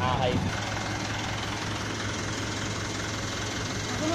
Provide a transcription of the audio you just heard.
啊黑你